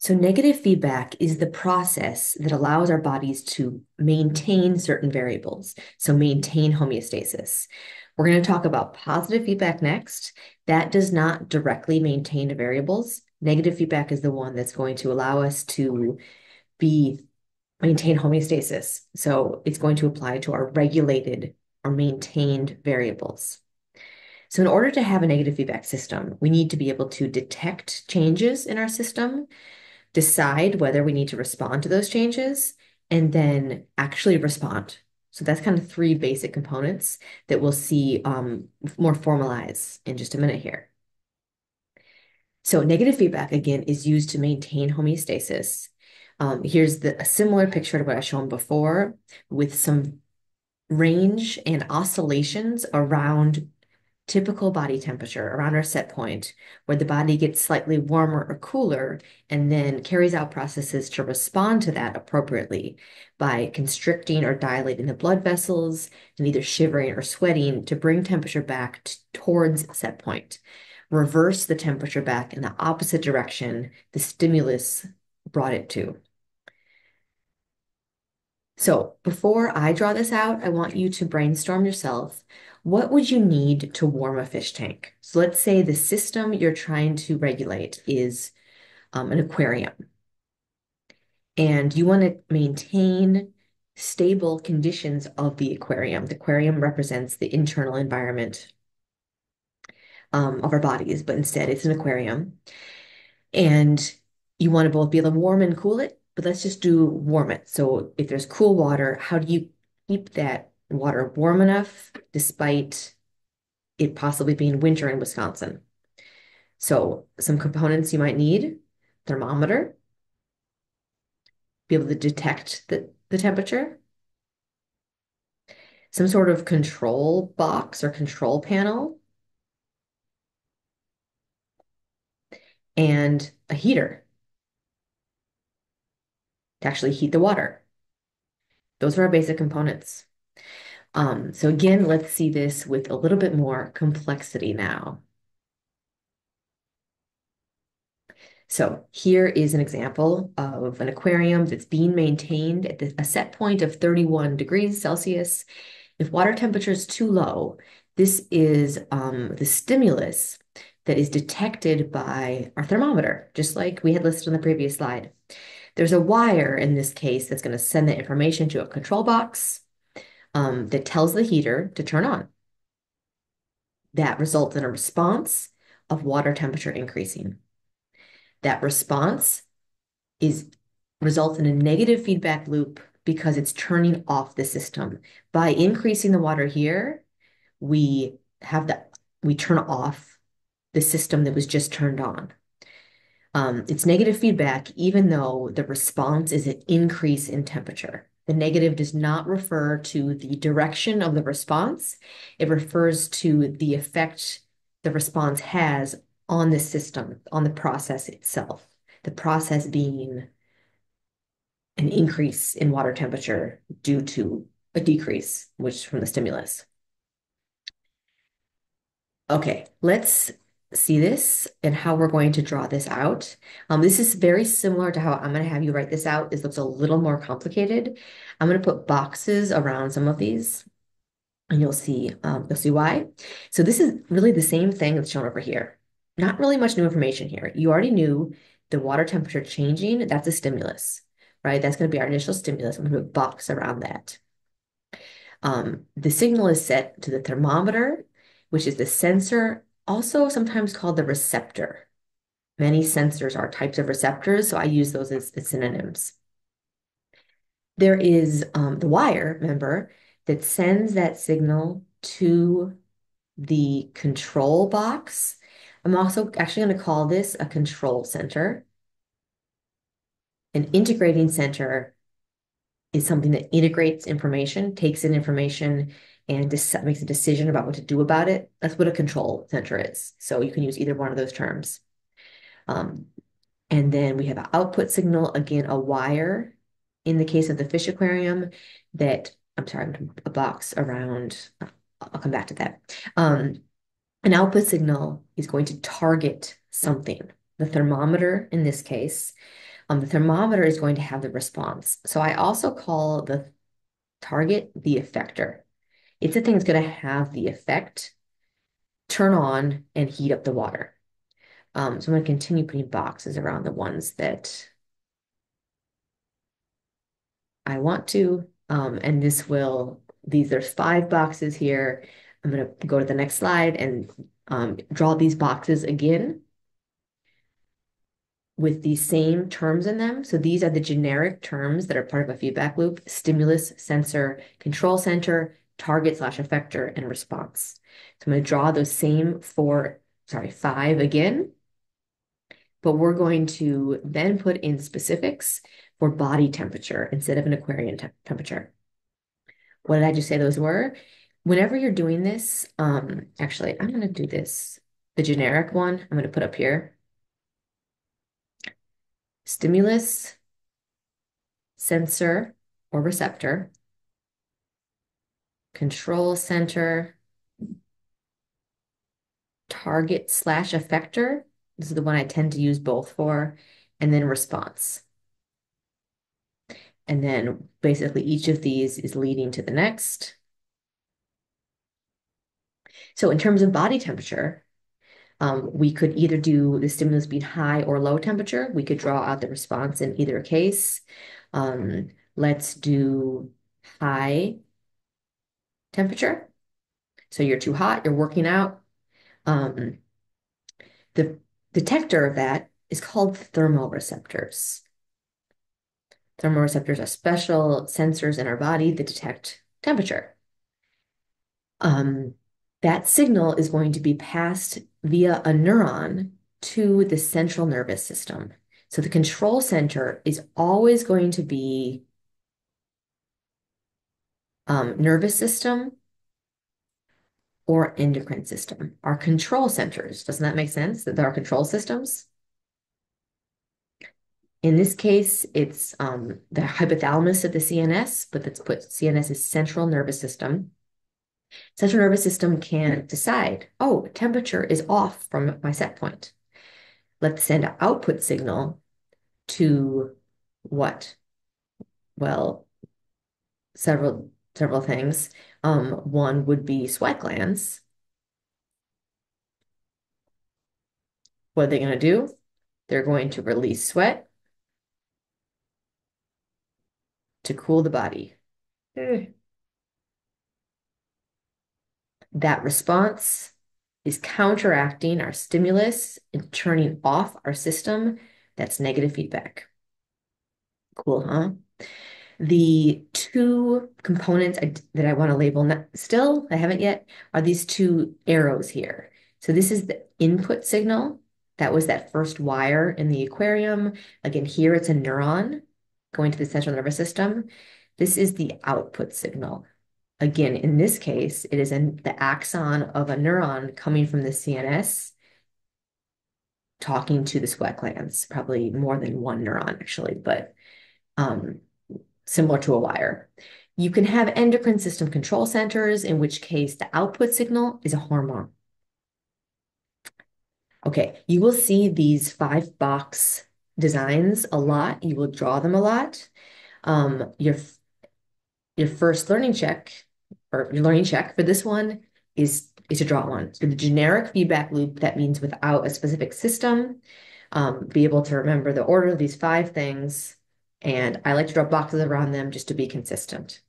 So, negative feedback is the process that allows our bodies to maintain certain variables, so maintain homeostasis. We're going to talk about positive feedback next. That does not directly maintain variables. Negative feedback is the one that's going to allow us to be maintain homeostasis. So it's going to apply to our regulated or maintained variables. So in order to have a negative feedback system, we need to be able to detect changes in our system decide whether we need to respond to those changes, and then actually respond. So that's kind of three basic components that we'll see um, more formalize in just a minute here. So negative feedback, again, is used to maintain homeostasis. Um, here's the, a similar picture to what I shown before with some range and oscillations around typical body temperature around our set point, where the body gets slightly warmer or cooler and then carries out processes to respond to that appropriately by constricting or dilating the blood vessels and either shivering or sweating to bring temperature back towards set point. Reverse the temperature back in the opposite direction the stimulus brought it to. So before I draw this out, I want you to brainstorm yourself what would you need to warm a fish tank? So let's say the system you're trying to regulate is um, an aquarium. And you want to maintain stable conditions of the aquarium. The aquarium represents the internal environment um, of our bodies, but instead it's an aquarium. And you want to both be able to warm and cool it, but let's just do warm it. So if there's cool water, how do you keep that water warm enough despite it possibly being winter in Wisconsin. So some components you might need, thermometer, be able to detect the, the temperature, some sort of control box or control panel, and a heater to actually heat the water. Those are our basic components. Um, so again, let's see this with a little bit more complexity now. So here is an example of an aquarium that's being maintained at the, a set point of 31 degrees Celsius. If water temperature is too low, this is um, the stimulus that is detected by our thermometer, just like we had listed on the previous slide. There's a wire in this case that's going to send the information to a control box um, that tells the heater to turn on. That results in a response of water temperature increasing. That response is results in a negative feedback loop because it's turning off the system. By increasing the water here, we have that we turn off the system that was just turned on. Um, it's negative feedback, even though the response is an increase in temperature. The negative does not refer to the direction of the response. It refers to the effect the response has on the system, on the process itself. The process being an increase in water temperature due to a decrease, which from the stimulus. Okay, let's see this and how we're going to draw this out. Um, this is very similar to how I'm going to have you write this out. It looks a little more complicated. I'm going to put boxes around some of these and you'll see, um, you'll see why. So this is really the same thing that's shown over here. Not really much new information here. You already knew the water temperature changing, that's a stimulus, right? That's going to be our initial stimulus. I'm going to put a box around that. Um, the signal is set to the thermometer, which is the sensor also sometimes called the receptor. Many sensors are types of receptors, so I use those as, as synonyms. There is um, the wire, remember, that sends that signal to the control box. I'm also actually going to call this a control center. An integrating center is something that integrates information, takes in information, and makes a decision about what to do about it. That's what a control center is. So you can use either one of those terms. Um, and then we have an output signal, again, a wire in the case of the fish aquarium that, I'm sorry, a box around, I'll come back to that. Um, an output signal is going to target something. The thermometer in this case Um, the thermometer is going to have the response. So I also call the target the effector. It's a thing that's going to have the effect turn on and heat up the water. Um, so I'm going to continue putting boxes around the ones that I want to. Um, and this will, these, are five boxes here. I'm going to go to the next slide and um, draw these boxes again with the same terms in them. So these are the generic terms that are part of a feedback loop, stimulus, sensor, control center, target slash effector, and response. So I'm going to draw those same four, sorry, five again. But we're going to then put in specifics for body temperature instead of an aquarium te temperature. What did I just say those were? Whenever you're doing this, um, actually, I'm going to do this, the generic one, I'm going to put up here. Stimulus, sensor or receptor, control center, target slash effector. This is the one I tend to use both for, and then response. And then basically each of these is leading to the next. So in terms of body temperature, um, we could either do the stimulus being high or low temperature. We could draw out the response in either case. Um, let's do high temperature. So you're too hot, you're working out. Um, the detector of that is called thermoreceptors. Thermoreceptors are special sensors in our body that detect temperature. Um, that signal is going to be passed via a neuron to the central nervous system. So the control center is always going to be um, nervous system or endocrine system. Our control centers, doesn't that make sense? That there are control systems? In this case, it's um, the hypothalamus of the CNS, but that's put CNS is central nervous system. Central nervous system can decide, oh, temperature is off from my set point. Let's send an output signal to what? Well, several several things. Um, one would be sweat glands. What are they going to do? They're going to release sweat to cool the body. Mm that response is counteracting our stimulus and turning off our system. That's negative feedback. Cool, huh? The two components I, that I want to label still, I haven't yet, are these two arrows here. So this is the input signal. That was that first wire in the aquarium. Again, here it's a neuron going to the central nervous system. This is the output signal. Again, in this case, it is in the axon of a neuron coming from the CNS talking to the sweat glands, probably more than one neuron actually, but um, similar to a wire. You can have endocrine system control centers, in which case the output signal is a hormone. Okay, you will see these five box designs a lot. You will draw them a lot. Um, your, your first learning check or your learning check for this one is, is to draw one. So the generic feedback loop, that means without a specific system, um, be able to remember the order of these five things. And I like to draw boxes around them just to be consistent.